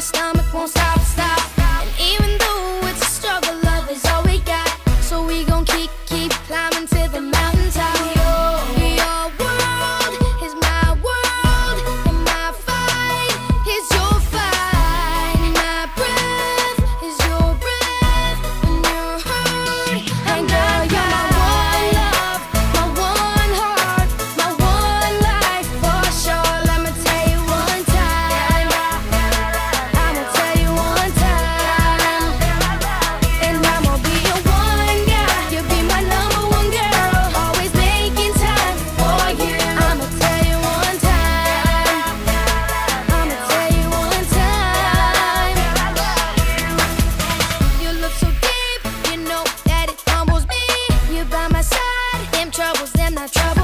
Stop. troubles, them not trouble.